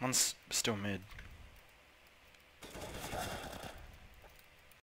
One's still mid.